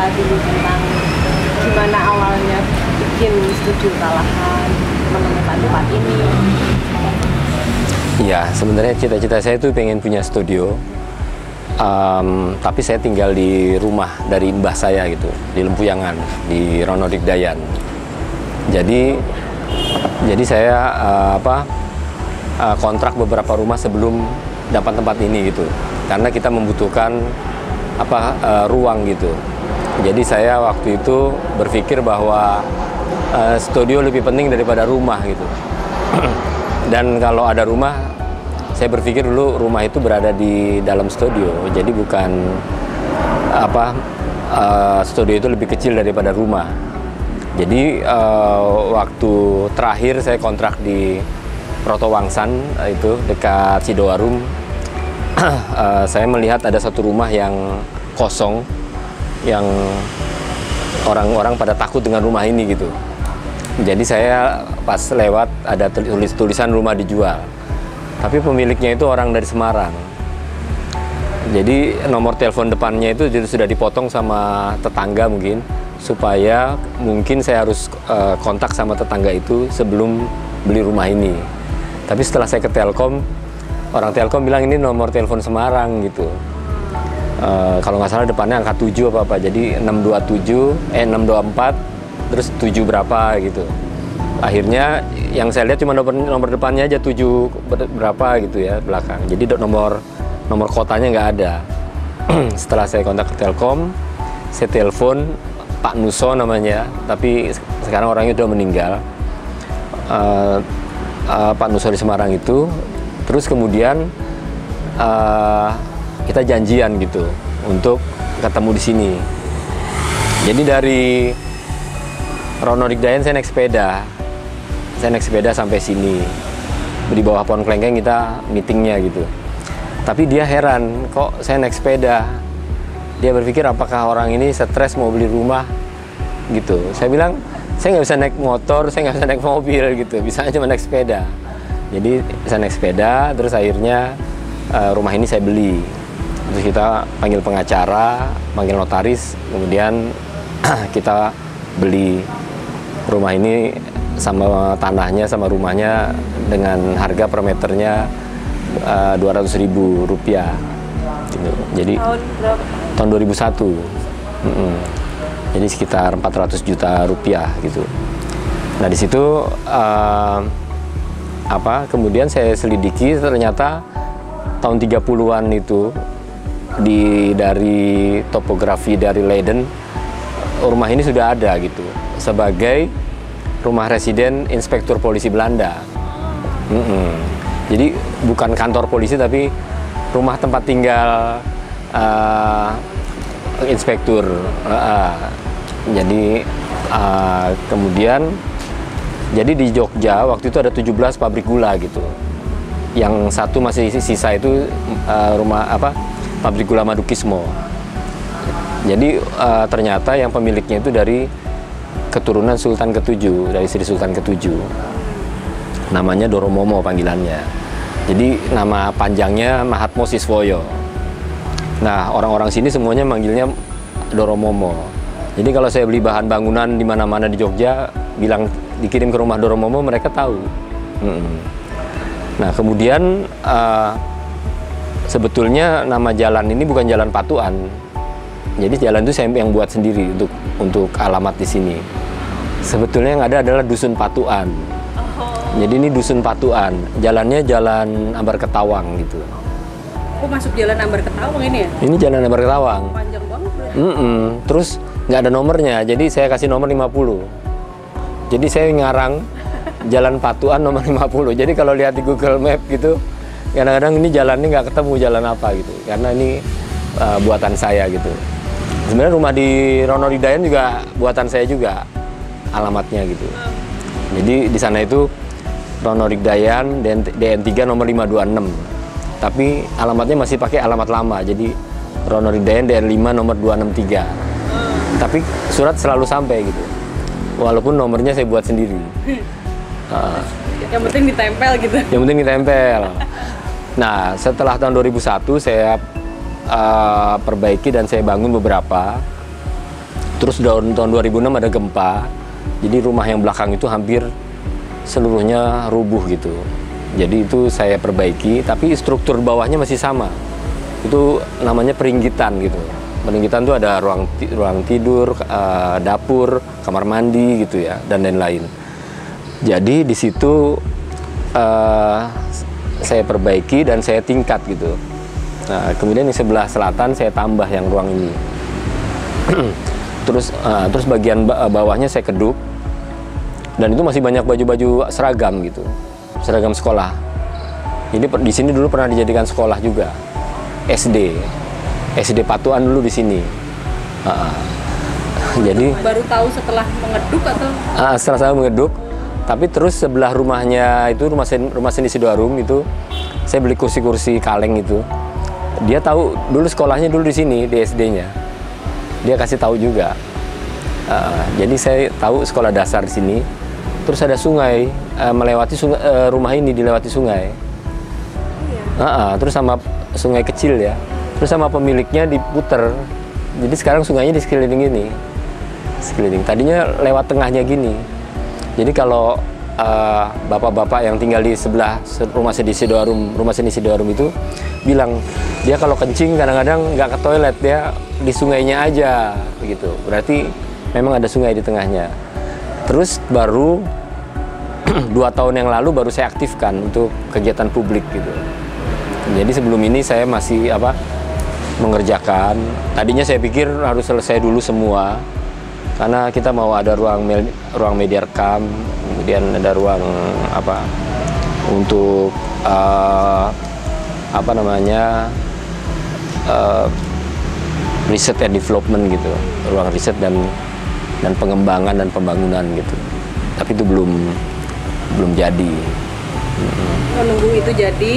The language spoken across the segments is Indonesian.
cerita dulu tentang gimana awalnya bikin studio Kalahan, menemukan tempat ini. Iya, sebenarnya cita-cita saya itu pengen punya studio. Um, tapi saya tinggal di rumah dari mbah saya gitu, di Lempuyangan, di Ronodik Dayan. Jadi jadi saya uh, apa uh, kontrak beberapa rumah sebelum dapat tempat ini gitu karena kita membutuhkan apa uh, ruang gitu jadi saya waktu itu berpikir bahwa uh, studio lebih penting daripada rumah gitu. Dan kalau ada rumah saya berpikir dulu rumah itu berada di dalam studio. Jadi bukan apa uh, studio itu lebih kecil daripada rumah. Jadi uh, waktu terakhir saya kontrak di Proto Wangsan itu dekat Sidoarum uh, saya melihat ada satu rumah yang kosong yang orang-orang pada takut dengan rumah ini gitu. Jadi saya pas lewat ada tulis tulisan rumah dijual. Tapi pemiliknya itu orang dari Semarang. Jadi nomor telepon depannya itu sudah dipotong sama tetangga mungkin supaya mungkin saya harus uh, kontak sama tetangga itu sebelum beli rumah ini. Tapi setelah saya ke Telkom orang Telkom bilang ini nomor telepon Semarang gitu uh, kalau nggak salah depannya angka 7 apa apa. Jadi 627 eh 624 terus 7 berapa gitu. Akhirnya yang saya lihat cuma nomor, nomor depannya aja 7 berapa gitu ya belakang. Jadi nomor nomor kotanya nggak ada. Setelah saya kontak ke Telkom saya telepon Pak Nuso namanya tapi sekarang orangnya sudah meninggal. Uh, uh, Pak Nuso di Semarang itu. Terus kemudian uh, kita janjian gitu untuk ketemu di sini. Jadi dari Rono Dayan saya naik sepeda. Saya naik sepeda sampai sini. Di bawah pohon kelengkeng kita meetingnya gitu. Tapi dia heran kok saya naik sepeda? Dia berpikir apakah orang ini stres mau beli rumah? Gitu. Saya bilang saya nggak bisa naik motor saya nggak bisa naik mobil gitu. Bisa cuma naik sepeda. Jadi saya naik sepeda terus akhirnya uh, rumah ini saya beli terus kita panggil pengacara panggil notaris kemudian kita beli rumah ini sama tanahnya sama rumahnya dengan harga per meternya eh, dua ratus ribu rupiah gitu. jadi tahun, tahun 2001 mm -mm. jadi sekitar 400 juta rupiah gitu nah di situ uh, apa kemudian saya selidiki ternyata tahun 30-an itu di dari topografi dari Leiden rumah ini sudah ada gitu sebagai rumah residen inspektur polisi Belanda. Mm -mm. Jadi bukan kantor polisi tapi rumah tempat tinggal uh, inspektur. Uh, uh. Jadi uh, kemudian jadi di Jogja waktu itu ada 17 pabrik gula gitu. Yang satu masih sisa itu uh, rumah apa? Pabrik gula Madukismo. Jadi uh, ternyata yang pemiliknya itu dari keturunan Sultan Ketujuh, dari Sri Sultan Ketujuh. Namanya Doromomo panggilannya. Jadi nama panjangnya Mahatmo Siswoyo. Nah, orang-orang sini semuanya manggilnya Doromomo. Jadi kalau saya beli bahan bangunan di mana-mana di Jogja, bilang dikirim ke rumah Doromomo mereka tahu. Hmm. Nah kemudian uh, sebetulnya nama jalan ini bukan jalan Patuan. Jadi jalan itu saya yang buat sendiri untuk untuk alamat di sini. Sebetulnya yang ada adalah dusun Patuan. Jadi ini dusun Patuan. Jalannya jalan Ambar Ketawang gitu. Kok masuk jalan Ambar Ketawang ini ya? Ini jalan Ambar Ketawang. Panjang banget. Mm -mm. Terus nggak ada nomornya, jadi saya kasih nomor 50. Jadi saya ngarang Jalan Patuan nomor 50. Jadi kalau lihat di Google Map gitu, kadang-kadang ini jalan ini nggak ketemu jalan apa gitu. Karena ini uh, buatan saya gitu. Sebenarnya rumah di Rono Dayan juga buatan saya juga alamatnya gitu. Jadi di sana itu Rono Dayan DN3 nomor 526. Tapi alamatnya masih pakai alamat lama. Jadi Rono Dayan DN5 nomor 263. Tapi surat selalu sampai gitu walaupun nomornya saya buat sendiri. Uh, yang penting ditempel gitu. Yang penting ditempel. Nah, setelah tahun 2001 saya uh, perbaiki dan saya bangun beberapa. terus tahun tahun 2006 ada gempa. Jadi rumah yang belakang itu hampir seluruhnya rubuh gitu. Jadi itu saya perbaiki tapi struktur bawahnya masih sama. Itu namanya peringgitan gitu. Peringgitan itu ada ruang ruang tidur eh, dapur kamar mandi gitu ya dan lain-lain. Jadi di situ eh, saya perbaiki dan saya tingkat gitu. Nah kemudian di sebelah selatan saya tambah yang ruang ini. Terus eh, terus bagian ba- bawahnya saya keduk. Dan itu masih banyak baju-baju seragam gitu seragam sekolah. Ini per- di sini dulu pernah dijadikan sekolah juga SD SD Patuan dulu di sini. Ah, jadi Baru tahu setelah mengeduk atau? Ah, setelah saya mengeduk tapi terus sebelah rumahnya itu rumah sen, rumah seni Sidoarum itu saya beli kursi-kursi kaleng itu. Dia tahu dulu sekolahnya dulu di sini di SD-nya dia kasih tahu juga. Ah, jadi saya tahu sekolah dasar di sini. Terus ada sungai eh, melewati sungai, eh, rumah ini dilewati sungai. Ah, ah, terus sama sungai kecil ya. Terus sama pemiliknya diputer. Jadi sekarang sungainya di sekeliling ini. Sekeliling. Tadinya lewat tengahnya gini jadi kalau eh, bapak-bapak yang tinggal di sebelah se- rumah seni Sidoarum rumah seni Sidoarum itu bilang dia kalau kencing kadang-kadang nggak ke toilet dia di sungainya aja begitu berarti memang ada sungai di tengahnya. Terus baru dua tahun yang lalu baru saya aktifkan untuk kegiatan publik gitu. Jadi sebelum ini saya masih apa mengerjakan. Tadinya saya pikir harus selesai dulu semua karena kita mau ada ruang ruang media rekam, kemudian ada ruang apa untuk eh, apa namanya eh, riset and development gitu, ruang riset dan dan pengembangan dan pembangunan gitu. Tapi itu belum belum jadi. Menunggu Oh, itu jadi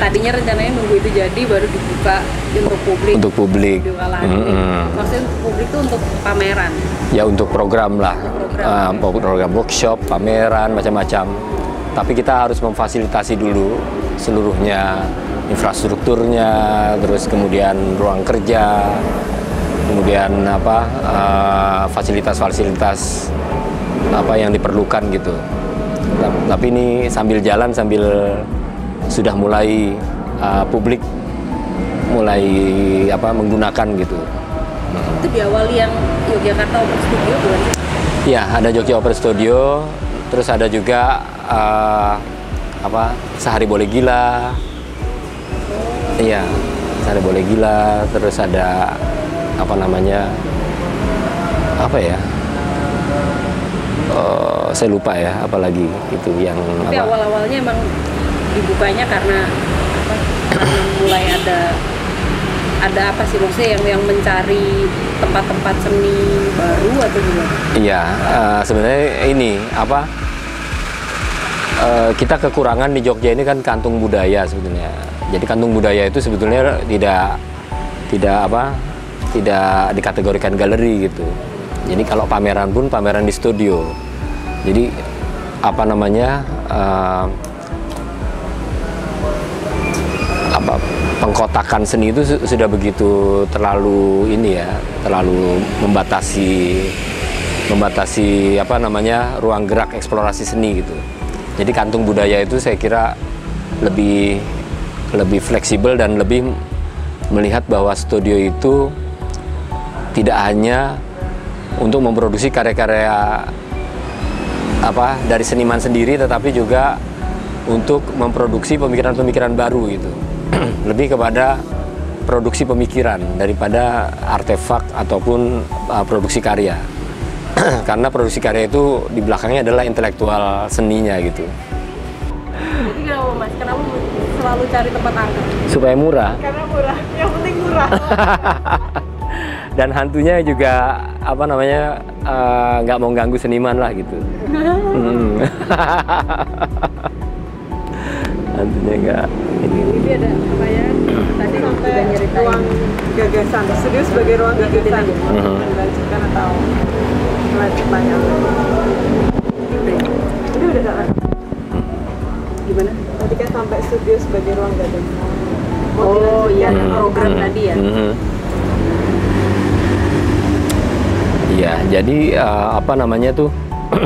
tadinya rencananya nunggu itu jadi baru dibuka untuk publik Untuk publik. Kalahan. Mm-mm. maksudnya publik itu untuk pameran ya untuk program lah Program. Eh, program workshop pameran macam-macam tapi kita harus memfasilitasi dulu seluruhnya infrastrukturnya terus kemudian ruang kerja kemudian apa eh, fasilitas-fasilitas apa yang diperlukan gitu tapi ini sambil jalan sambil sudah mulai eh, publik mulai apa menggunakan gitu itu diawali yang Yogyakarta Open Studio bukan? Ya, ada Jogja Opera Studio, terus ada juga eh, apa Sehari Boleh Gila. Iya, Sehari Boleh Gila, terus ada apa namanya? Apa ya? Eh, saya lupa ya, apalagi itu yang tapi apa? awal-awalnya emang dibukanya karena apa karena mulai ada ada apa sih maksudnya yang yang mencari tempat-tempat seni baru atau gimana? Iya, eh, sebenarnya ini apa? eh, kita kekurangan di Jogja ini kan kantung budaya sebetulnya. Jadi kantung budaya itu sebetulnya tidak tidak apa? Tidak dikategorikan galeri gitu. Jadi kalau pameran pun pameran di studio. Jadi apa namanya? eh, apa pengkotakan seni itu su- sudah begitu terlalu ini ya terlalu membatasi membatasi apa namanya ruang gerak eksplorasi seni gitu jadi kantung budaya itu saya kira lebih lebih fleksibel dan lebih melihat bahwa studio itu tidak hanya untuk memproduksi karya-karya apa dari seniman sendiri tetapi juga untuk memproduksi pemikiran-pemikiran baru gitu lebih kepada produksi pemikiran daripada artefak ataupun uh, produksi karya karena produksi karya itu di belakangnya adalah intelektual seninya gitu Jadi kenapa mas? Kenapa selalu cari tempat angker? supaya murah Karena murah, yang penting murah. dan hantunya juga apa namanya uh, nggak mau ganggu seniman lah gitu. Hmm. hantunya nggak ini. Ini ada apa ya? Tadi sampai ruang gagasan. Studio sebagai ruang gagasan. melanjutkan atau mulai pertanyaan ini udah gak Gimana? tadi kan sampai studio sebagai ruang gagasan. Mau Oh iya, program tadi ya. Mhm. Iya, jadi uh, apa namanya tuh?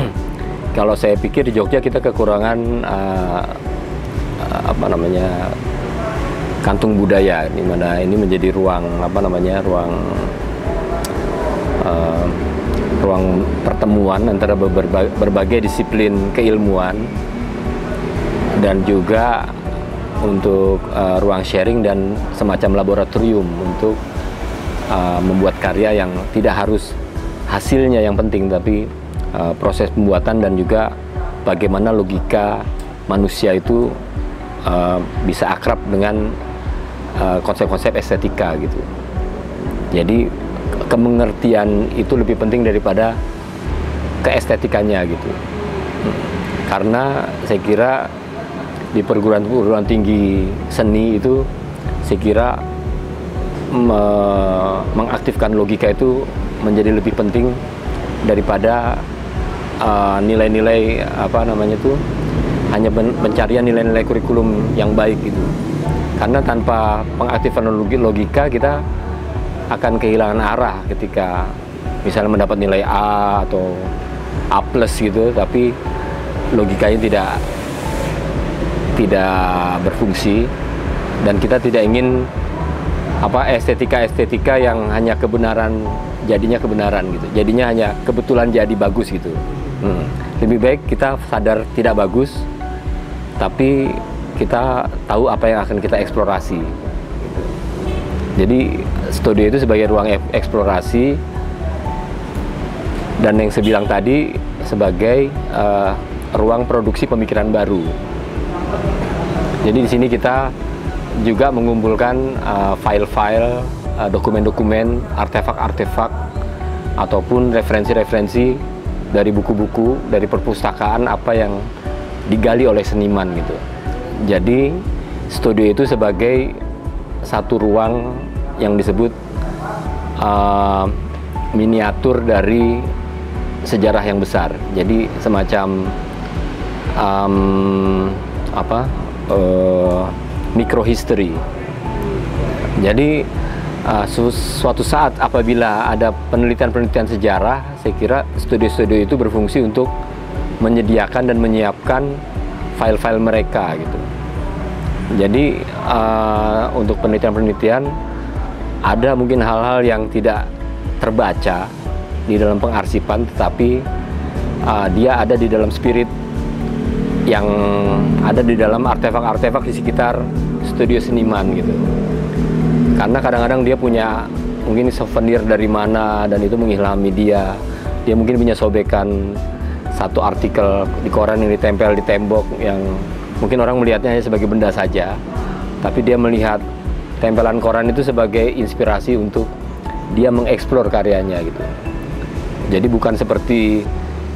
kalau saya pikir di Jogja kita kekurangan uh, apa namanya kantung budaya di mana ini menjadi ruang apa namanya ruang uh, ruang pertemuan antara berbagai, berbagai disiplin keilmuan dan juga untuk uh, ruang sharing dan semacam laboratorium untuk uh, membuat karya yang tidak harus hasilnya yang penting tapi uh, proses pembuatan dan juga bagaimana logika manusia itu uh, bisa akrab dengan konsep-konsep uh, estetika gitu. Jadi kemengertian itu lebih penting daripada keestetikanya gitu. Karena saya kira di perguruan-perguruan tinggi seni itu saya kira me mengaktifkan logika itu menjadi lebih penting daripada uh, nilai-nilai uh, apa namanya itu hanya pencarian nilai-nilai kurikulum yang baik gitu. Karena tanpa pengaktifan logika kita akan kehilangan arah ketika misalnya mendapat nilai A atau A plus gitu, tapi logikanya tidak tidak berfungsi dan kita tidak ingin apa estetika-estetika yang hanya kebenaran jadinya kebenaran gitu. Jadinya hanya kebetulan jadi bagus gitu. Hmm. lebih baik kita sadar tidak bagus tapi kita tahu apa yang akan kita eksplorasi. Jadi studio itu sebagai ruang eksplorasi dan yang saya bilang tadi sebagai uh, ruang produksi pemikiran baru. Jadi di sini kita juga mengumpulkan uh, file-file, uh, dokumen-dokumen, artefak-artefak ataupun referensi-referensi dari buku-buku, dari perpustakaan apa yang digali oleh seniman gitu. Jadi studio itu sebagai satu ruang yang disebut uh, miniatur dari sejarah yang besar. Jadi semacam um, apa? uh, microhistory. Jadi uh, su suatu saat apabila ada penelitian-penelitian sejarah, saya kira studio-studio itu berfungsi untuk menyediakan dan menyiapkan file-file mereka gitu. Jadi uh, untuk penelitian-penelitian ada mungkin hal-hal yang tidak terbaca di dalam pengarsipan, tetapi uh, dia ada di dalam spirit yang ada di dalam artefak-artefak di sekitar studio seniman gitu. Karena kadang-kadang dia punya mungkin souvenir dari mana dan itu mengilhami dia. Dia mungkin punya sobekan satu artikel di koran yang ditempel di tembok yang mungkin orang melihatnya hanya sebagai benda saja, tapi dia melihat tempelan koran itu sebagai inspirasi untuk dia mengeksplor karyanya gitu. Jadi bukan seperti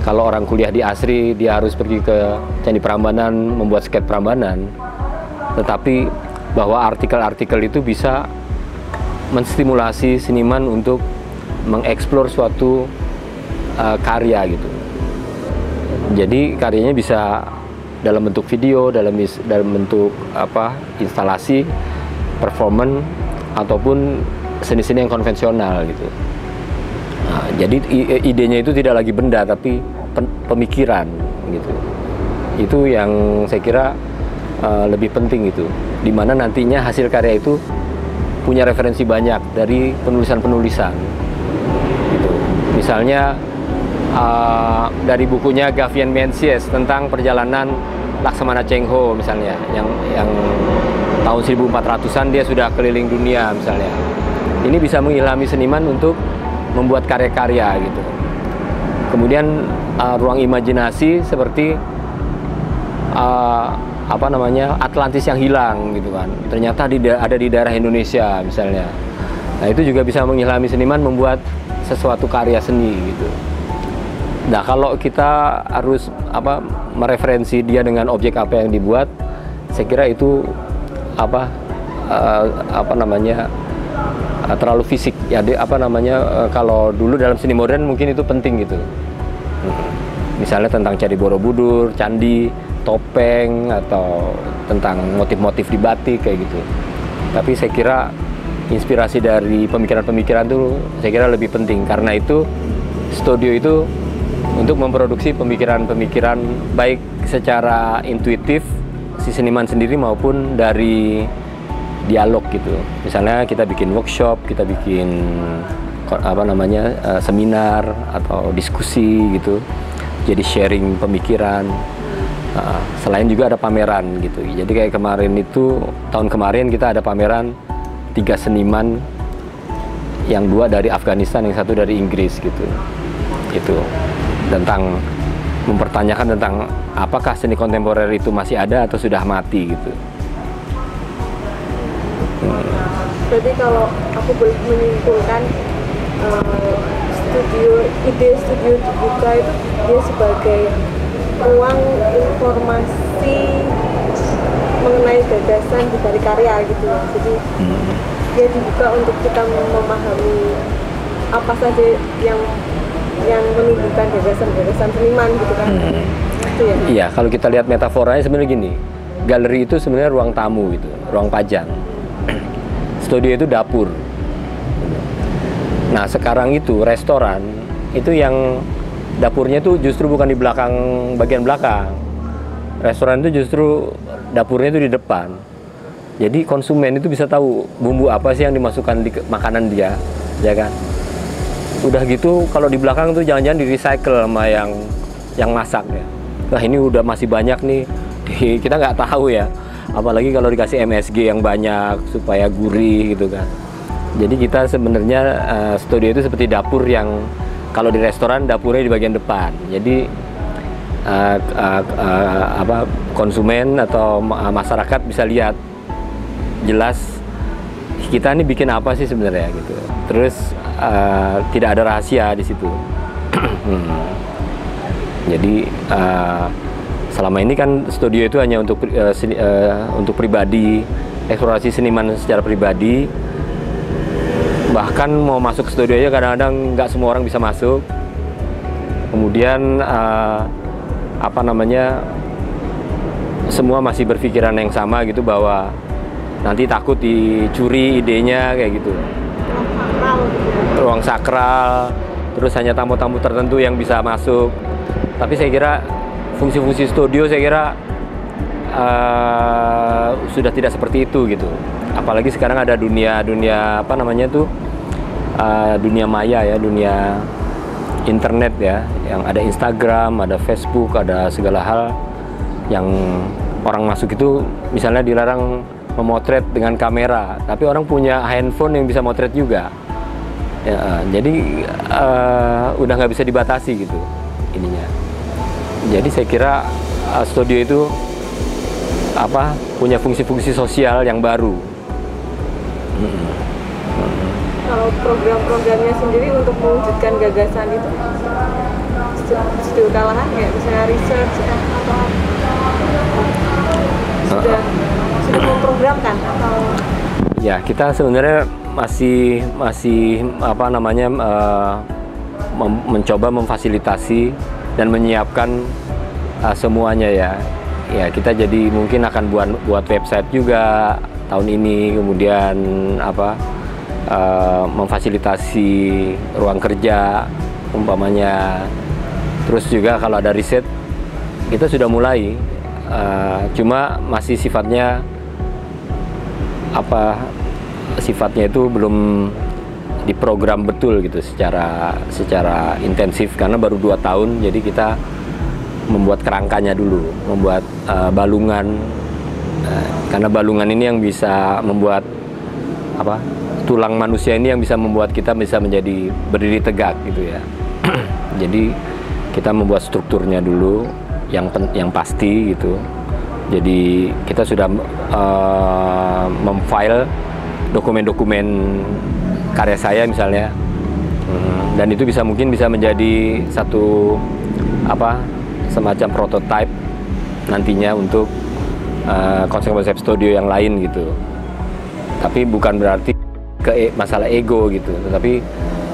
kalau orang kuliah di Asri dia harus pergi ke Candi Prambanan membuat sket Prambanan tetapi bahwa artikel-artikel itu bisa menstimulasi seniman untuk mengeksplor suatu uh, karya gitu jadi karyanya bisa dalam bentuk video dalam dalam bentuk apa instalasi performance ataupun seni-seni yang konvensional gitu Nah, jadi idenya itu tidak lagi benda tapi pemikiran gitu. Itu yang saya kira uh, lebih penting itu. Di mana nantinya hasil karya itu punya referensi banyak dari penulisan-penulisan. Gitu. Misalnya uh, dari bukunya Gavian Menzies tentang perjalanan Laksamana Cheng Ho misalnya yang yang tahun 1400-an dia sudah keliling dunia misalnya. Ini bisa mengilhami seniman untuk membuat karya-karya gitu. Kemudian uh, ruang imajinasi seperti uh, apa namanya Atlantis yang hilang gitu kan. Ternyata di, ada di daerah Indonesia misalnya. Nah itu juga bisa mengilhami seniman membuat sesuatu karya seni gitu. Nah kalau kita harus apa mereferensi dia dengan objek apa yang dibuat, saya kira itu apa uh, apa namanya uh, terlalu fisik ya di, apa namanya uh, kalau dulu dalam seni modern mungkin itu penting gitu hmm. misalnya tentang candi borobudur candi topeng atau tentang motif-motif di batik kayak gitu tapi saya kira inspirasi dari pemikiran-pemikiran itu saya kira lebih penting karena itu studio itu untuk memproduksi pemikiran-pemikiran baik secara intuitif si seniman sendiri maupun dari dialog gitu. Misalnya kita bikin workshop, kita bikin apa namanya eh, seminar atau diskusi gitu. Jadi sharing pemikiran. Uh, selain juga ada pameran gitu. Jadi kayak kemarin itu tahun kemarin kita ada pameran tiga seniman yang dua dari Afghanistan, yang satu dari Inggris gitu. Itu tentang mempertanyakan tentang apakah seni kontemporer itu masih ada atau sudah mati gitu. Berarti kalau aku boleh menyimpulkan eh, studio ide studio dibuka itu dia sebagai ruang informasi mengenai gagasan di balik karya gitu ya. Jadi dia dibuka untuk kita memahami apa saja yang yang menimbulkan gagasan-gagasan seniman gitu kan. Itu ya. Iya, kalau kita lihat metaforanya sebenarnya gini. Galeri itu sebenarnya ruang tamu gitu, ruang pajang. Studio itu dapur. Nah, sekarang itu restoran itu yang dapurnya itu justru bukan di belakang bagian belakang. Restoran itu justru dapurnya itu di depan. Jadi konsumen itu bisa tahu bumbu apa sih yang dimasukkan di makanan dia, ya kan? Udah gitu kalau di belakang tuh jangan-jangan di recycle sama yang yang masak ya. Wah ini udah masih banyak nih, kita nggak tahu ya. Apalagi kalau dikasih MSG yang banyak supaya gurih gitu kan. Jadi kita sebenarnya eh, studio itu seperti dapur yang kalau di restoran dapurnya di bagian depan. Jadi eh, eh, eh, apa konsumen atau ma- masyarakat bisa lihat jelas kita ini bikin apa sih sebenarnya gitu. Terus eh, tidak ada rahasia di situ. Hmm. Jadi eh, selama ini kan studio itu hanya untuk eh, seni- eh, untuk pribadi, eksplorasi seniman secara pribadi. Bahkan mau masuk ke studio aja kadang-kadang nggak semua orang bisa masuk. Kemudian eh, apa namanya semua masih berpikiran yang sama gitu bahwa nanti takut dicuri idenya kayak gitu. Ruang sakral terus hanya tamu-tamu tertentu yang bisa masuk. Tapi saya kira fungsi-fungsi studio saya kira eh, sudah tidak seperti itu gitu apalagi sekarang ada dunia dunia apa namanya tuh eh, dunia maya ya dunia internet ya yang ada Instagram ada Facebook ada segala hal yang orang masuk itu misalnya dilarang memotret dengan kamera tapi orang punya handphone yang bisa motret juga. Ya, jadi eh, udah nggak bisa dibatasi gitu ininya. Jadi saya kira eh, studio itu apa punya fungsi-fungsi sosial yang baru Kalau program-programnya sendiri untuk mewujudkan gagasan itu studi kalahan kayak misalnya research ya, atau sudah sudah memprogramkan atau Ya, kita sebenarnya masih masih apa namanya eh, mem- mencoba memfasilitasi dan menyiapkan eh, semuanya ya. Ya, kita jadi mungkin akan buat buat website juga tahun ini, kemudian apa eh, memfasilitasi ruang kerja umpamanya. Terus juga kalau ada riset kita sudah mulai, eh, cuma masih sifatnya apa sifatnya itu belum diprogram betul gitu secara secara intensif karena baru dua tahun jadi kita membuat kerangkanya dulu membuat eh, balungan Eh, karena balungan ini yang bisa membuat apa tulang manusia ini yang bisa membuat kita bisa menjadi berdiri tegak gitu ya. Jadi kita membuat strukturnya dulu yang pen- yang pasti gitu. Jadi kita sudah eh, memfile dokumen-dokumen karya saya misalnya. Hmm, dan itu bisa mungkin bisa menjadi satu apa semacam prototype nantinya untuk eh, konsep-konsep studio yang lain gitu. Tapi bukan berarti ke e- masalah ego gitu. Tetapi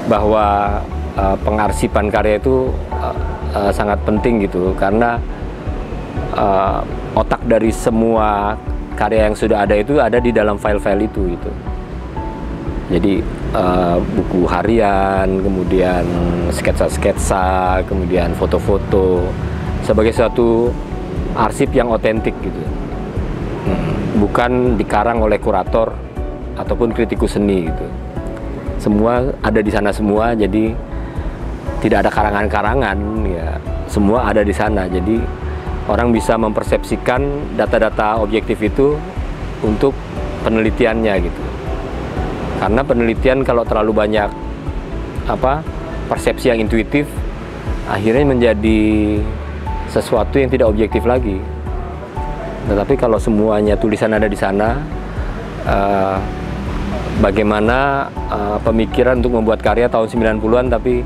bahwa eh, pengarsipan karya itu eh, eh, sangat penting gitu. Karena eh, otak dari semua karya yang sudah ada itu ada di dalam file-file itu gitu. Jadi uh, buku harian, kemudian sketsa-sketsa, kemudian foto-foto sebagai suatu arsip yang otentik gitu. Hmm, bukan dikarang oleh kurator ataupun kritikus seni gitu. Semua ada di sana semua, jadi tidak ada karangan-karangan ya. Semua ada di sana. Jadi orang bisa mempersepsikan data-data objektif itu untuk penelitiannya gitu karena penelitian kalau terlalu banyak apa persepsi yang intuitif akhirnya menjadi sesuatu yang tidak objektif lagi tetapi kalau semuanya tulisan ada di sana uh, bagaimana uh, pemikiran untuk membuat karya tahun 90-an tapi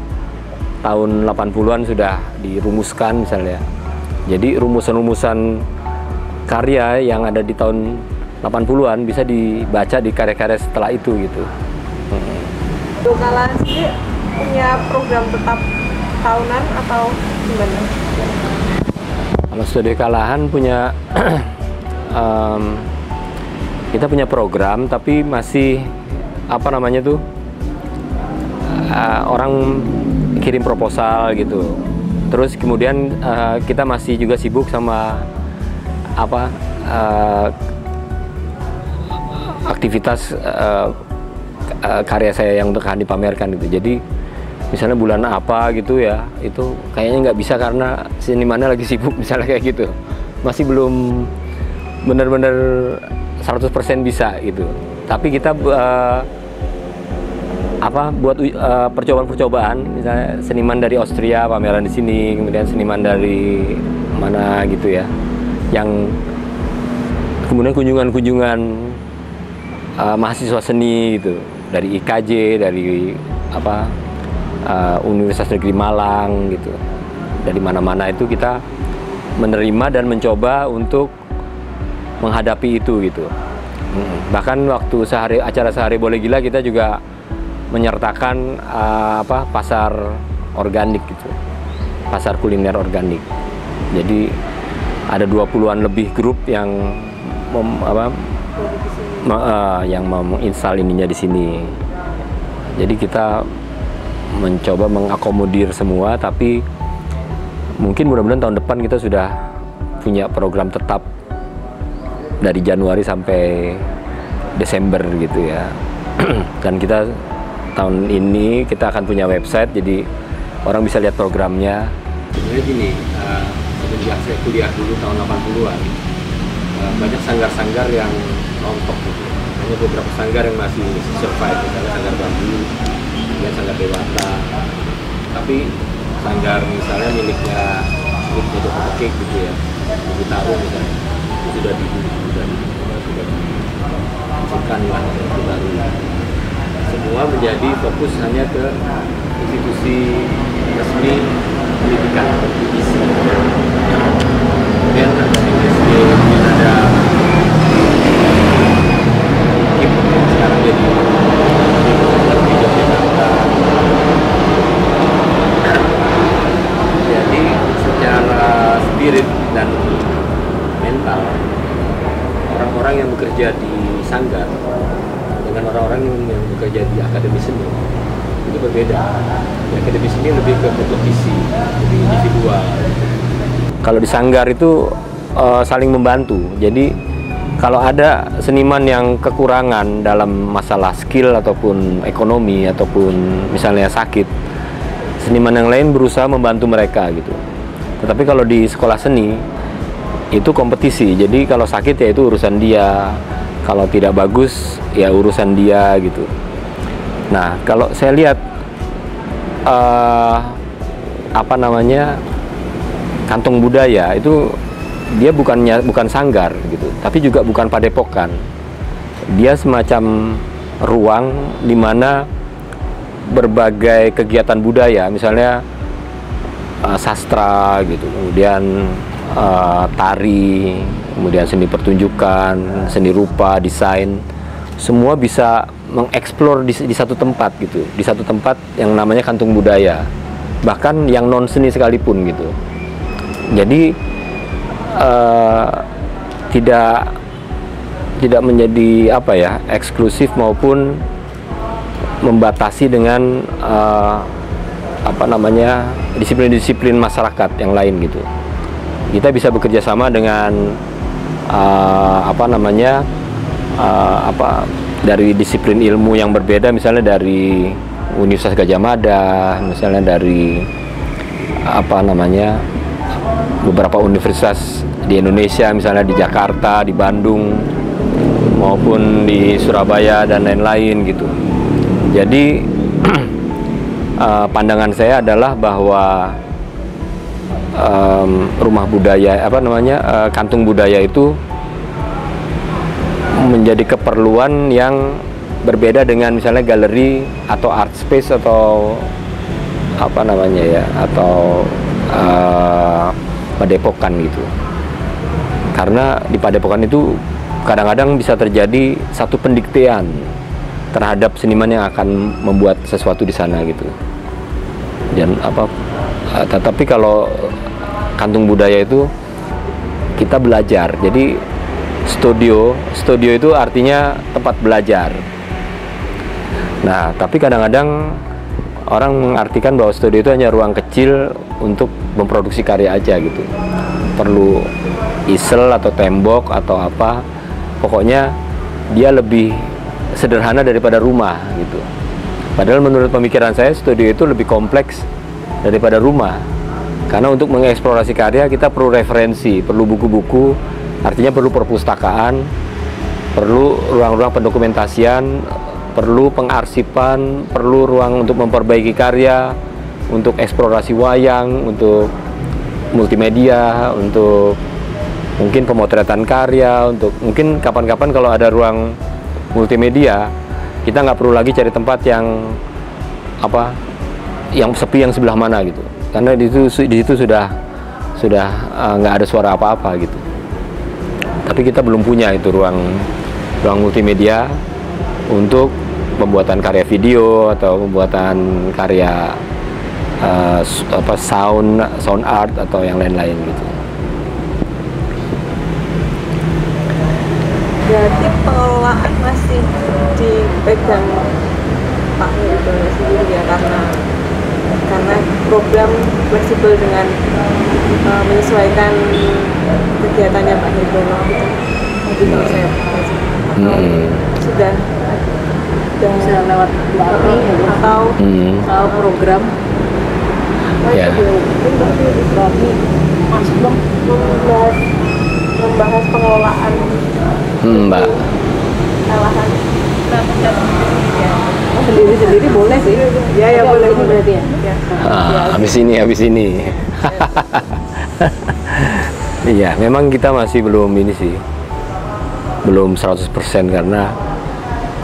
tahun 80-an sudah dirumuskan misalnya jadi rumusan-rumusan karya yang ada di tahun 80-an bisa dibaca di karya-karya setelah itu gitu. Hmm. Sendiri punya program tetap tahunan atau gimana? Kalau studi kalahan punya um, kita punya program tapi masih apa namanya tuh uh, orang kirim proposal gitu. Terus kemudian uh, kita masih juga sibuk sama apa uh, aktivitas uh, karya saya yang akan dipamerkan gitu. Jadi misalnya bulan apa gitu ya, itu kayaknya nggak bisa karena senimannya lagi sibuk misalnya kayak gitu. Masih belum benar-benar 100% bisa gitu. Tapi kita uh, apa buat uh, percobaan-percobaan misalnya seniman dari Austria pameran di sini kemudian seniman dari mana gitu ya yang kemudian kunjungan-kunjungan uh, mahasiswa seni gitu dari IKJ dari apa uh, Universitas Negeri Malang gitu. Dari mana-mana itu kita menerima dan mencoba untuk menghadapi itu gitu. Bahkan waktu sehari acara sehari boleh gila kita juga menyertakan uh, apa pasar organik gitu. Pasar kuliner organik. Jadi ada 20-an lebih grup yang mem, apa uh, yang menginstal ininya di sini. Jadi kita mencoba mengakomodir semua, tapi mungkin mudah-mudahan tahun depan kita sudah punya program tetap dari Januari sampai Desember gitu ya. Dan kita tahun ini kita akan punya website, jadi orang bisa lihat programnya. Sebenarnya gini, uh, sejak saya kuliah dulu tahun 80-an, uh, banyak sanggar-sanggar yang rontok gitu hanya beberapa sanggar yang masih survive misalnya sanggar bambu kemudian sanggar dewata. Tapi sanggar misalnya miliknya miliknya Joko Pekik gitu ya di Tarung misalnya itu sudah dibunuh dan sudah dihancurkan lah baru semua menjadi fokus hanya ke institusi resmi pendidikan isi kemudian ada ISD kemudian ada sekarang jadi di Yogyakarta jadi secara spirit dan mental orang-orang yang bekerja di sanggar dengan orang-orang yang, bekerja di akademi seni itu berbeda. Di akademi seni lebih ke kompetisi lebih individual. Kalau di sanggar itu uh, saling membantu. Jadi kalau ada seniman yang kekurangan dalam masalah skill ataupun ekonomi ataupun misalnya sakit, seniman yang lain berusaha membantu mereka gitu. Tetapi kalau di sekolah seni itu kompetisi. Jadi kalau sakit ya itu urusan dia, kalau tidak bagus ya urusan dia gitu. Nah, kalau saya lihat uh, apa namanya kantong budaya itu dia bukannya bukan sanggar gitu, tapi juga bukan padepokan. Dia semacam ruang di mana berbagai kegiatan budaya, misalnya uh, sastra gitu, kemudian uh, tari, kemudian seni pertunjukan, seni rupa, desain, semua bisa mengeksplor di, di satu tempat gitu, di satu tempat yang namanya kantung budaya, bahkan yang non seni sekalipun gitu. Jadi uh, tidak tidak menjadi apa ya eksklusif maupun membatasi dengan uh, apa namanya disiplin-disiplin masyarakat yang lain gitu. Kita bisa bekerja sama dengan uh, apa namanya uh, apa dari disiplin ilmu yang berbeda, misalnya dari Universitas Gajah Mada, misalnya dari apa namanya beberapa universitas di Indonesia, misalnya di Jakarta, di Bandung, maupun di Surabaya dan lain-lain gitu. Jadi uh, pandangan saya adalah bahwa um, rumah budaya apa namanya uh, kantung budaya itu menjadi keperluan yang berbeda dengan misalnya galeri atau art space atau apa namanya ya atau uh, padepokan gitu. Karena di padepokan itu kadang-kadang bisa terjadi satu pendiktean terhadap seniman yang akan membuat sesuatu di sana gitu. Dan apa uh, tetapi kalau kantung budaya itu kita belajar. Jadi studio studio itu artinya tempat belajar. Nah tapi kadang-kadang orang mengartikan bahwa studio itu hanya ruang kecil untuk memproduksi karya aja gitu. Perlu isel atau tembok atau apa pokoknya dia lebih sederhana daripada rumah gitu. Padahal menurut pemikiran saya studio itu lebih kompleks daripada rumah. Karena untuk mengeksplorasi karya kita perlu referensi perlu buku-buku artinya perlu perpustakaan perlu ruang-ruang pendokumentasian perlu pengarsipan, perlu ruang untuk memperbaiki karya, untuk eksplorasi wayang, untuk multimedia, untuk mungkin pemotretan karya, untuk mungkin kapan-kapan kalau ada ruang multimedia, kita nggak perlu lagi cari tempat yang apa, yang sepi yang sebelah mana gitu, karena di situ di situ sudah sudah eh, nggak uh, ada suara apa-apa gitu. Tapi kita belum punya itu ruang ruang multimedia untuk pembuatan karya video atau pembuatan karya uh, apa sound sound art atau yang lain-lain gitu. Jadi pengelolaan masih dipegang Pak Nirdono sendiri ya karena karena program fleksibel dengan uh, menyesuaikan kegiatannya Pak Nirdono gitu. Jadi kalau saya hmm. sudah bisa lewat daring atau hmm. atau program ya. Membahas membahas pengelolaan hmm, mbak. Lahan sendiri sendiri boleh sih. Ya ya boleh boleh. ya, ya. Ah, habis ini habis ini. Iya memang kita masih belum ini sih. Belum 100% karena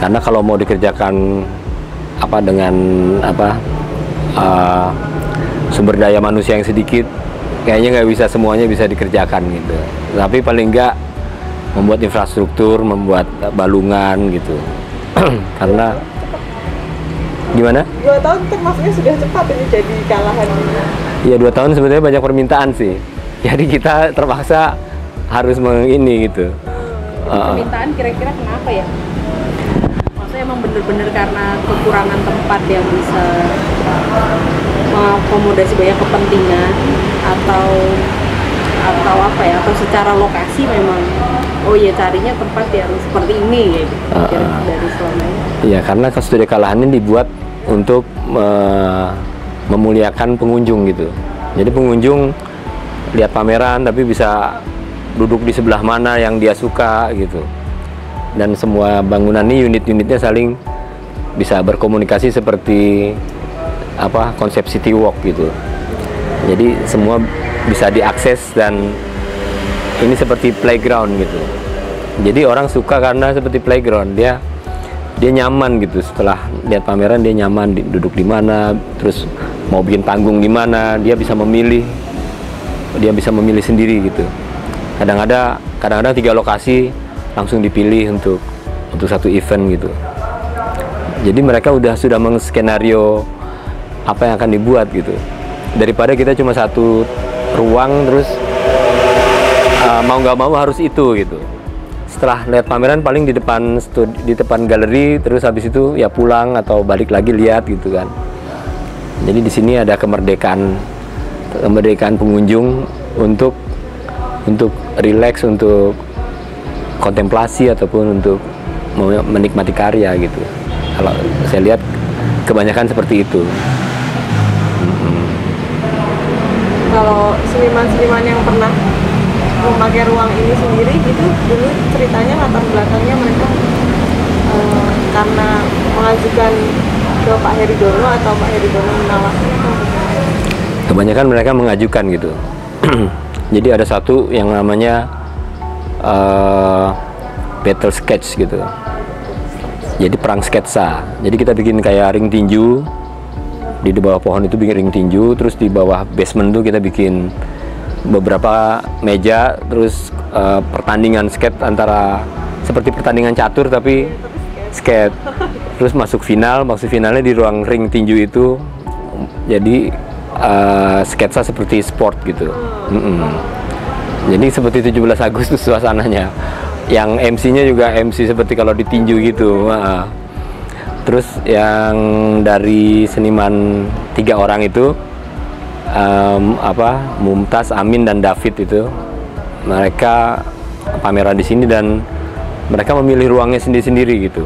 karena kalau mau dikerjakan apa dengan apa uh, sumber daya manusia yang sedikit kayaknya nggak bisa semuanya bisa dikerjakan gitu. Tapi paling nggak membuat infrastruktur membuat balungan gitu. Karena gimana? Dua tahun termasuknya sudah cepat ini jadi kalahan ya dua tahun sebenarnya banyak permintaan sih. Jadi kita terpaksa harus mengini gitu. Permintaan kira-kira kenapa ya? Emang bener-bener karena kekurangan tempat yang bisa mengakomodasi banyak kepentingan atau atau apa ya atau secara lokasi memang oh ya carinya tempat yang seperti ini ya uh, dari selama ini. Ya karena studi kalahan ini dibuat untuk uh, memuliakan pengunjung gitu. Jadi pengunjung lihat pameran tapi bisa duduk di sebelah mana yang dia suka gitu. Dan semua bangunan ini unit-unitnya saling bisa berkomunikasi seperti apa konsep city walk gitu. Jadi semua bisa diakses dan ini seperti playground gitu. Jadi orang suka karena seperti playground dia dia nyaman gitu. Setelah lihat pameran dia nyaman duduk di mana terus mau bikin panggung di mana dia bisa memilih dia bisa memilih sendiri gitu. Kadang-kadang kadang-kadang tiga lokasi langsung dipilih untuk untuk satu event gitu. Jadi mereka udah sudah mengskenario apa yang akan dibuat gitu. Daripada kita cuma satu ruang terus uh, mau nggak mau harus itu gitu. setelah lihat pameran paling di depan studi, di depan galeri terus habis itu ya pulang atau balik lagi lihat gitu kan jadi di sini ada kemerdekaan kemerdekaan pengunjung untuk untuk rileks untuk kontemplasi ataupun untuk me- menikmati karya gitu kalau saya lihat kebanyakan seperti itu kalau seniman-seniman yang pernah memakai ruang ini sendiri gitu dulu ceritanya latar belakangnya mereka eh, karena mengajukan ke Pak Heridono atau Pak Heridono menawarkan kebanyakan mereka mengajukan gitu. Jadi ada satu yang namanya eh, battle sketch gitu. Jadi perang sketsa. Jadi kita bikin kayak ring tinju di bawah pohon itu bikin ring tinju terus di bawah basement tuh kita bikin beberapa meja terus eh, pertandingan skate antara seperti pertandingan catur tapi skate terus masuk final masuk finalnya di ruang ring tinju itu jadi eh, sketsa seperti sport gitu Mm-mm. jadi seperti 17 Agustus suasananya yang MC-nya juga MC seperti kalau di tinju gitu Wah. Terus yang dari seniman tiga orang itu em, apa Mumtaz, Amin dan David itu mereka pameran di sini dan mereka memilih ruangnya sendiri-sendiri gitu.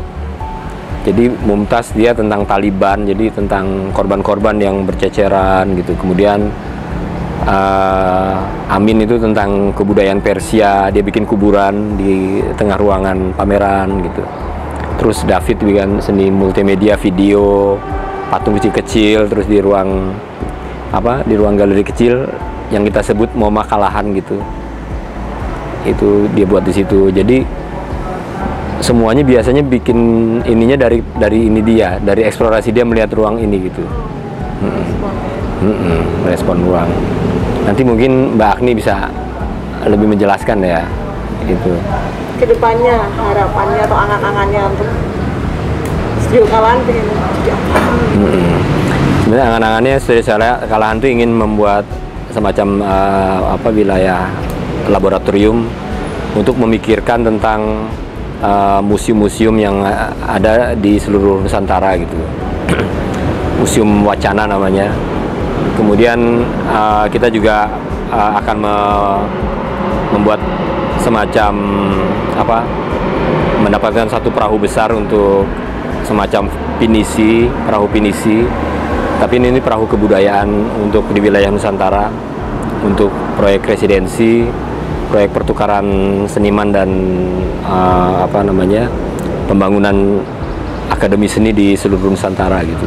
Jadi Mumtaz dia tentang Taliban, jadi tentang korban-korban yang berceceran gitu. Kemudian eh, Amin itu tentang kebudayaan Persia, dia bikin kuburan di tengah ruangan pameran gitu. Terus David bikin seni multimedia, video, patung kecil-kecil, terus di ruang apa di ruang galeri kecil yang kita sebut mau makalahan gitu. Itu dia buat di situ. Jadi semuanya biasanya bikin ininya dari dari ini dia dari eksplorasi dia melihat ruang ini gitu. Mm-mm. Mm-mm, respon ruang. Nanti mungkin Mbak Agni bisa lebih menjelaskan ya itu ke depannya harapannya atau angan-angannya untuk studio kalian pengen jadi apa? Mm-mm. Sebenarnya angan-angannya saya kalahan tuh ingin membuat semacam eh, apa wilayah laboratorium untuk memikirkan tentang eh, museum-museum yang eh, ada di seluruh Nusantara gitu. Museum Wacana namanya. Kemudian eh, kita juga eh, akan me- membuat semacam apa mendapatkan satu perahu besar untuk semacam pinisi, perahu pinisi. Tapi ini, ini perahu kebudayaan untuk di wilayah Nusantara untuk proyek residensi, proyek pertukaran seniman dan eh, apa namanya pembangunan akademi seni di seluruh Nusantara gitu.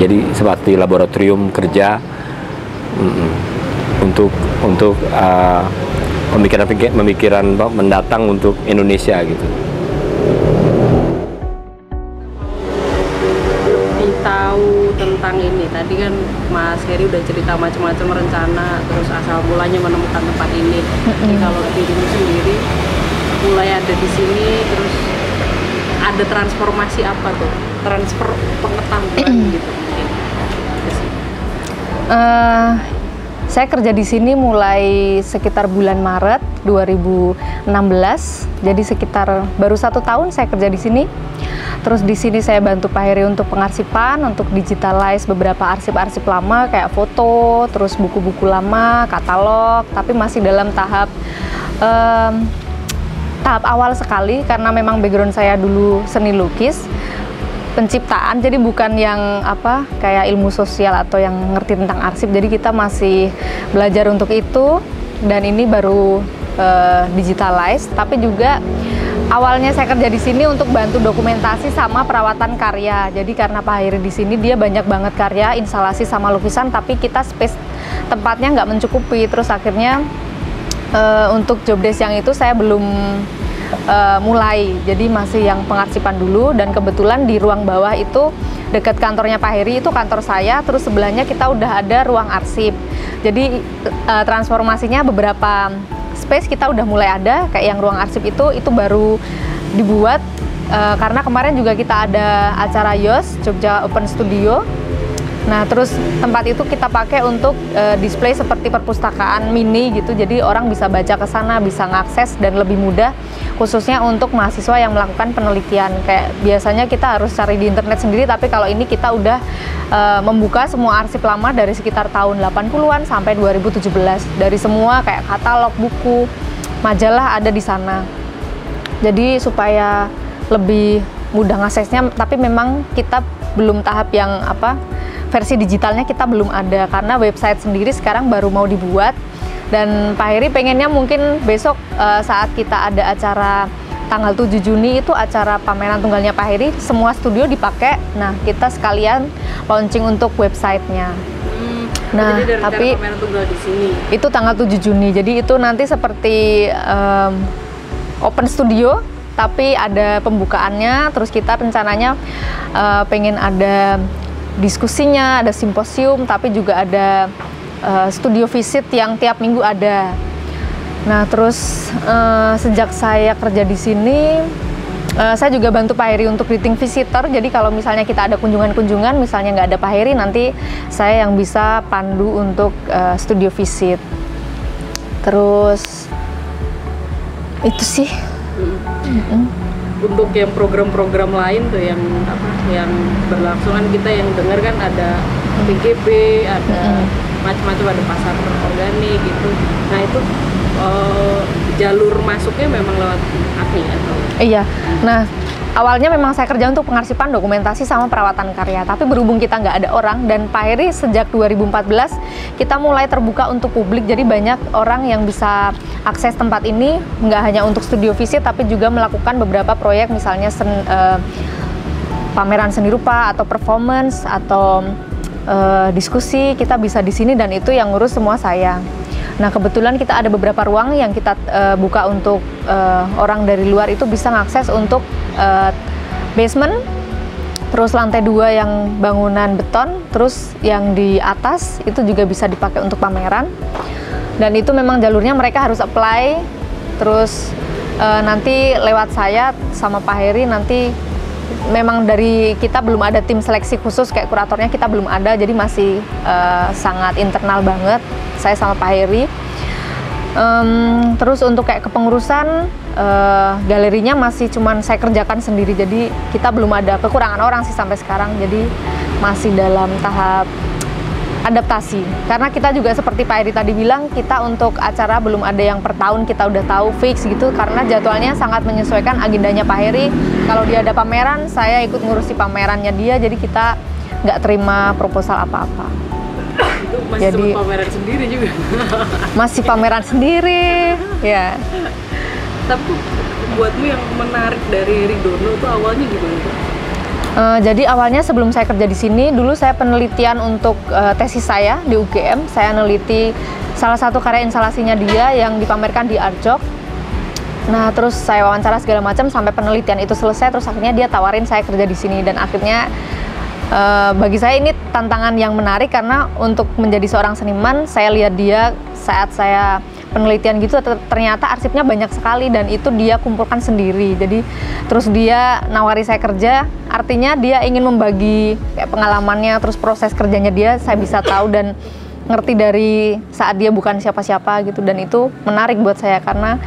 Jadi seperti laboratorium kerja untuk untuk eh, pemikiran pemikiran apa, mendatang untuk Indonesia gitu. tahu tentang ini. Tadi kan Mas Heri udah cerita macam-macam rencana terus asal mulanya menemukan tempat ini. Jadi kalau dirimu sendiri mulai ada di sini terus ada transformasi apa tuh? Transfer pengetahuan gitu mungkin. Eh, saya kerja di sini mulai sekitar bulan Maret 2016. Jadi sekitar baru satu tahun saya kerja di sini. Terus di sini saya bantu Pak Heri untuk pengarsipan, untuk digitalize beberapa arsip-arsip lama kayak foto, terus buku-buku lama, katalog. Tapi masih dalam tahap em, tahap awal sekali karena memang background saya dulu seni lukis penciptaan jadi bukan yang apa kayak ilmu sosial atau yang ngerti tentang arsip. Jadi kita masih belajar untuk itu dan ini baru eh, digitalize tapi juga awalnya saya kerja di sini untuk bantu dokumentasi sama perawatan karya. Jadi karena Pak Hairi di sini dia banyak banget karya instalasi sama lukisan tapi kita space tempatnya nggak mencukupi. Terus akhirnya eh, untuk job desk yang itu saya belum eh, mulai. Jadi masih yang pengarsipan dulu dan kebetulan di ruang bawah itu dekat kantornya Pak Heri itu kantor saya terus sebelahnya kita udah ada ruang arsip. Jadi eh, transformasinya beberapa space kita udah mulai ada kayak yang ruang arsip itu itu baru dibuat eh, karena kemarin juga kita ada acara YOS Jogja Open Studio Nah, terus tempat itu kita pakai untuk uh, display seperti perpustakaan mini gitu. Jadi orang bisa baca ke sana, bisa ngakses dan lebih mudah khususnya untuk mahasiswa yang melakukan penelitian. Kayak biasanya kita harus cari di internet sendiri, tapi kalau ini kita udah uh, membuka semua arsip lama dari sekitar tahun 80-an sampai 2017. Dari semua kayak katalog, buku, majalah ada di sana. Jadi supaya lebih mudah ngaksesnya, tapi memang kita belum tahap yang apa versi digitalnya kita belum ada karena website sendiri sekarang baru mau dibuat. Dan Pak Heri pengennya mungkin besok uh, saat kita ada acara tanggal 7 Juni itu acara pameran tunggalnya Pak Heri semua studio dipakai. Nah kita sekalian launching untuk websitenya. Hmm, Nah, jadi tapi- pameran tunggal di sini. itu tanggal 7 Juni. Jadi itu nanti seperti em, open studio tapi ada pembukaannya. Terus kita rencananya eh, pengen ada diskusinya ada simposium tapi juga ada eh, studio visit yang tiap minggu ada. Nah terus eh, sejak saya kerja di sini eh, saya juga bantu Pak Heri untuk greeting visitor. Jadi kalau misalnya kita ada kunjungan-kunjungan misalnya nggak ada Pak Heri nanti saya yang bisa pandu untuk eh, studio visit. Terus itu sih Untuk yang program-program lain tuh yang apa yang berlangsungan kita yang dengar kan ada PGB, ada macam-macam ada pasar organik gitu. Nah itu eh, jalur masuknya memang lewat API atau Iya. Nah, awalnya memang saya kerja untuk pengarsipan dokumentasi sama perawatan karya. Tapi berhubung kita nggak ada orang dan Pak Heri sejak 2014 kita mulai terbuka untuk publik. Jadi banyak orang yang bisa akses tempat ini nggak hanya untuk studio visit tapi juga melakukan beberapa proyek misalnya sen- eh, pameran seni rupa atau performance atau eh, diskusi kita bisa di sini dan itu yang ngurus semua saya. Nah kebetulan kita ada beberapa ruang yang kita eh, buka untuk eh, orang dari luar itu bisa mengakses untuk eh, basement, terus lantai dua yang bangunan beton, terus yang di atas itu juga bisa dipakai untuk pameran. Dan itu memang jalurnya mereka harus apply, terus eh, nanti lewat saya sama Pak Heri nanti memang dari kita belum ada tim seleksi khusus kayak kuratornya kita belum ada jadi masih eh, sangat internal banget saya sama Pak Heri. Em, terus untuk kayak kepengurusan eh, galerinya masih cuman saya kerjakan sendiri jadi kita belum ada kekurangan orang sih sampai sekarang jadi masih dalam tahap adaptasi karena kita juga seperti Pak Eri tadi bilang kita untuk acara belum ada yang per tahun kita udah tahu fix gitu karena jadwalnya sangat menyesuaikan agendanya Pak Heri kalau dia ada pameran saya ikut ngurusi pamerannya dia jadi kita nggak terima proposal apa-apa masih Jadi- pameran sendiri juga. masih pameran sendiri ya Tapi buatmu yang menarik dari Ridono itu awalnya gimana? Eh, jadi awalnya sebelum saya kerja di sini, dulu saya penelitian untuk eh, tesis saya di UGM. Saya neliti salah satu karya instalasinya dia yang dipamerkan di Arjok. Nah, terus saya wawancara segala macam sampai penelitian itu selesai. Terus akhirnya dia tawarin saya kerja di sini dan akhirnya eh, bagi saya ini tantangan yang menarik karena untuk menjadi seorang seniman, saya lihat dia saat saya penelitian gitu ter- ternyata arsipnya banyak sekali dan itu dia kumpulkan sendiri. Jadi terus dia nawari saya kerja, artinya dia ingin membagi kayak pengalamannya, terus proses kerjanya dia saya bisa tahu dan ngerti dari saat dia bukan siapa-siapa gitu dan itu menarik buat saya karena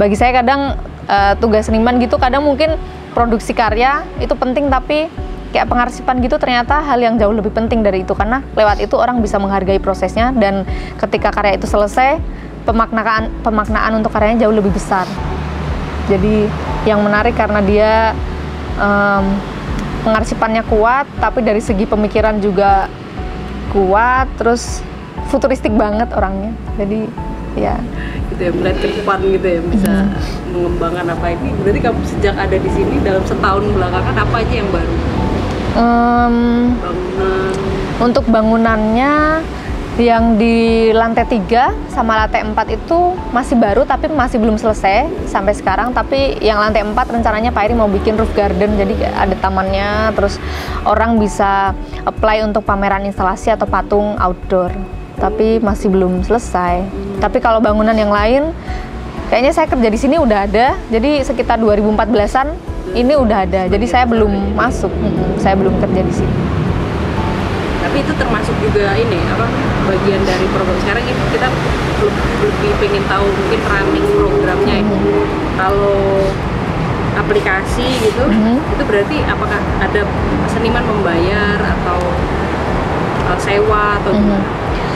bagi saya kadang eh, tugas seniman gitu kadang mungkin produksi karya itu penting tapi kayak pengarsipan gitu ternyata hal yang jauh lebih penting dari itu karena lewat itu orang bisa menghargai prosesnya dan ketika karya itu selesai pemaknaan pemaknaan untuk karyanya jauh lebih besar. Jadi yang menarik karena dia em, pengarsipannya kuat tapi dari segi pemikiran juga kuat terus futuristik banget orangnya. Jadi ya. Gitu ya, melihat ke depan gitu ya, bisa mengembangkan apa ini. Berarti kamu sejak ada di sini dalam setahun belakangan apa aja yang baru? em, Bangunan, Untuk bangunannya yang di lantai 3 sama lantai 4 itu masih baru tapi masih belum selesai sampai sekarang. Tapi yang lantai 4 rencananya Pak Eri mau bikin roof garden jadi ada tamannya. Terus orang bisa apply untuk pameran instalasi atau patung outdoor. Tapi masih belum selesai. Tapi kalau bangunan yang lain kayaknya saya kerja di sini udah ada. Jadi sekitar 2014an ini udah ada. Jadi saya belum masuk. Saya belum kerja di sini. Tapi itu termasuk juga ini apa bagian dari program. Sekarang ini kita lebih, pengen tahu mungkin running programnya ya. kalau aplikasi gitu itu berarti apakah ada seniman membayar atau uh, sewa atau gimana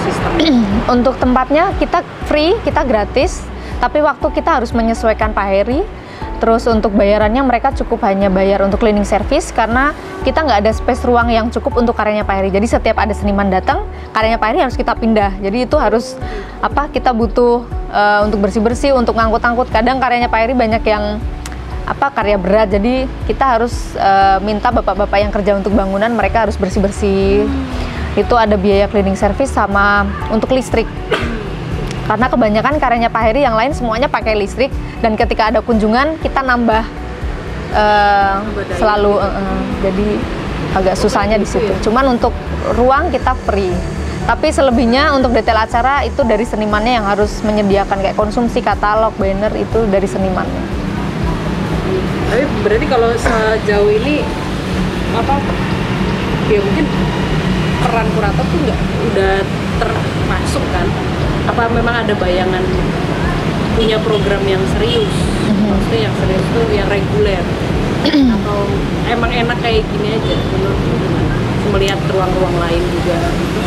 sistem Untuk tempatnya kita free, kita gratis, tapi waktu kita harus menyesuaikan Pak Heri. Terus untuk bayarannya mereka cukup hanya bayar untuk cleaning service karena kita nggak ada space ruang yang cukup untuk karyanya Pak Heri. Jadi setiap ada seniman datang, karyanya Pak Heri harus kita pindah. Jadi itu harus apa? Kita butuh eh, untuk bersih-bersih, untuk ngangkut-ngangkut. Kadang karyanya Pak Heri banyak yang apa karya berat. Jadi kita harus eh, minta bapak-bapak yang kerja untuk bangunan mereka harus bersih-bersih. Itu ada biaya cleaning service sama untuk listrik karena kebanyakan karyanya Pak Heri yang lain semuanya pakai listrik dan ketika ada kunjungan kita nambah daya. selalu eh, eh, jadi agak susahnya di situ. Cuman untuk ruang kita free. Tapi selebihnya untuk detail acara itu dari senimannya yang harus menyediakan kayak konsumsi katalog, banner itu dari senimannya. tapi berarti kalau sejauh ini apa ya mungkin peran kurator tuh nggak udah termasuk kan apa memang ada bayangan punya program yang serius? Maksudnya yang serius tuh yang reguler? Atau emang enak kayak gini aja? Menurut melihat ruang-ruang lain juga. Gitu.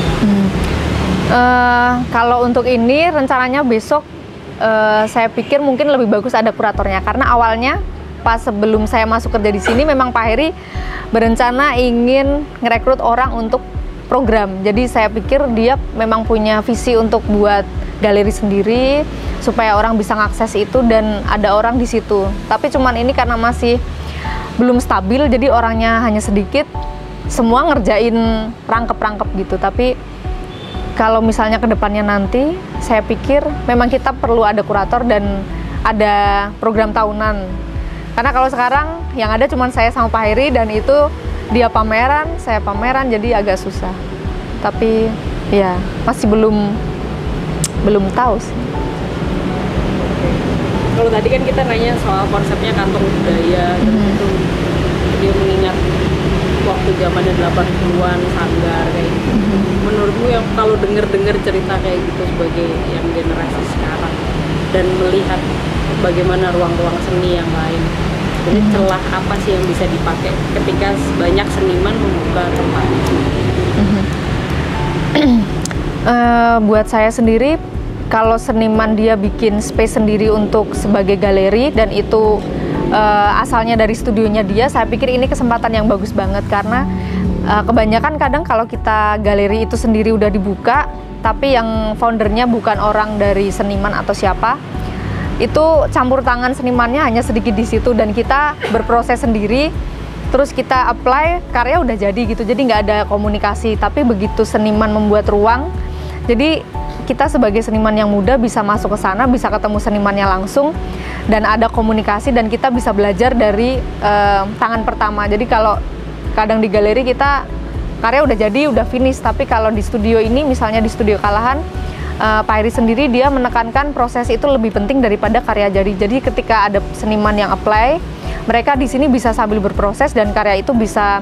Eh, kalau untuk ini rencananya besok eh, saya pikir mungkin lebih bagus ada kuratornya. Karena awalnya pas sebelum saya masuk kerja di sini memang Pak Heri berencana ingin ngerekrut orang untuk program. Jadi saya pikir dia memang punya visi untuk buat galeri sendiri supaya orang bisa ngakses itu dan ada orang di situ. Tapi cuman ini karena masih belum stabil jadi orangnya hanya sedikit semua ngerjain rangkep-rangkep gitu. Tapi kalau misalnya ke depannya nanti, saya pikir memang kita perlu ada kurator dan ada program tahunan. Karena kalau sekarang yang ada cuma saya sama Pak Heri dan itu dia pameran, saya pameran, jadi agak susah. Tapi ya masih belum belum tahu sih. kalau tadi kan kita nanya soal konsepnya kantong budaya terus itu dia mengingat waktu zamannya 80-an sanggar kayak gitu menurutmu yang kalau denger-denger cerita kayak gitu sebagai yang generasi sekarang dan melihat bagaimana ruang-ruang seni yang lain jadi celah apa sih yang bisa dipakai ketika banyak seniman membuka tempat? Eh, buat saya sendiri, kalau seniman dia bikin space sendiri untuk sebagai galeri dan itu eh, asalnya dari studionya dia, saya pikir ini kesempatan yang bagus banget karena eh, kebanyakan kadang kalau kita galeri itu sendiri udah dibuka, tapi yang foundernya bukan orang dari seniman atau siapa, itu campur tangan senimannya hanya sedikit di situ dan kita berproses sendiri. Terus kita apply karya udah jadi gitu. Jadi nggak ada komunikasi. Tapi begitu seniman membuat ruang jadi kita sebagai seniman yang muda bisa masuk ke sana bisa ketemu senimannya langsung dan ada komunikasi dan kita bisa belajar dari eh, tangan pertama. Jadi kalau kadang di galeri kita karya udah jadi udah finish. Tapi kalau di studio ini misalnya di studio kalahan eh, Pak Heri sendiri dia menekankan proses itu lebih penting daripada karya jadi jadi ketika ada seniman yang apply mereka di sini bisa sambil berproses dan karya itu bisa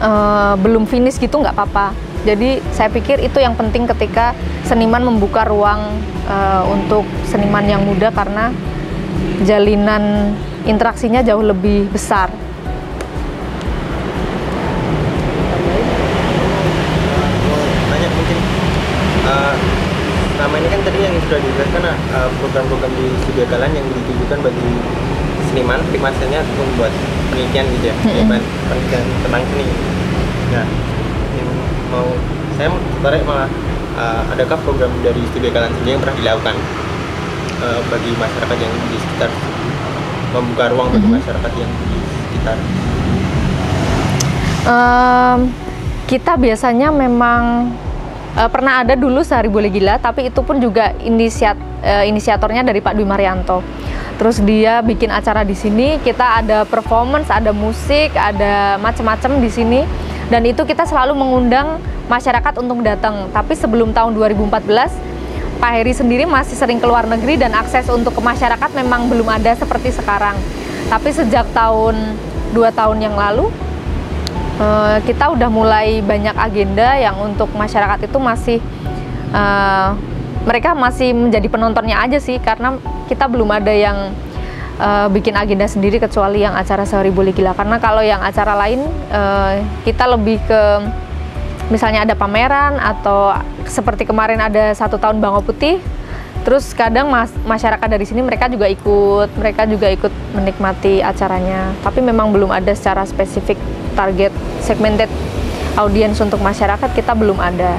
eh, belum finish gitu nggak apa-apa. Jadi saya pikir itu yang penting ketika seniman membuka ruang eh, untuk seniman yang muda karena jalinan interaksinya jauh lebih besar. Tanya mungkin eh, selama ini kan tadi yang sudah dijelaskan eh, program-program di studio kalian yang ditujukan bagi seniman primasnya untuk membuat penelitian gitu ya kayak penelitian tentang seni. Nah yang mau saya mau tertarik malah eh, adakah program dari studio kalian sendiri yang pernah dilakukan eh, bagi masyarakat yang di sekitar? Membuka ruang bagi masyarakat yang di sekitar? Em, kita biasanya memang eh, pernah ada dulu sehari boleh gila, tapi itu pun juga inisiat eh, inisiatornya dari Pak Dwi Marianto. Terus dia bikin acara di sini, kita ada performance, ada musik, ada macam-macam di sini. Dan itu kita selalu mengundang masyarakat untuk datang. Tapi sebelum tahun 2014, Pak Heri sendiri masih sering keluar negeri dan akses untuk ke masyarakat memang belum ada seperti sekarang. Tapi sejak tahun dua tahun yang lalu, eh, kita udah mulai banyak agenda yang untuk masyarakat itu masih eh, mereka masih menjadi penontonnya aja sih karena kita belum ada yang eh, bikin agenda sendiri kecuali yang acara sehari boleh gila. Karena kalau yang acara lain eh, kita lebih ke misalnya ada pameran atau seperti kemarin ada satu tahun Bango Putih terus kadang mas- masyarakat dari sini mereka juga ikut mereka juga ikut menikmati acaranya. Tapi memang belum ada secara spesifik target segmented audiens untuk masyarakat kita belum ada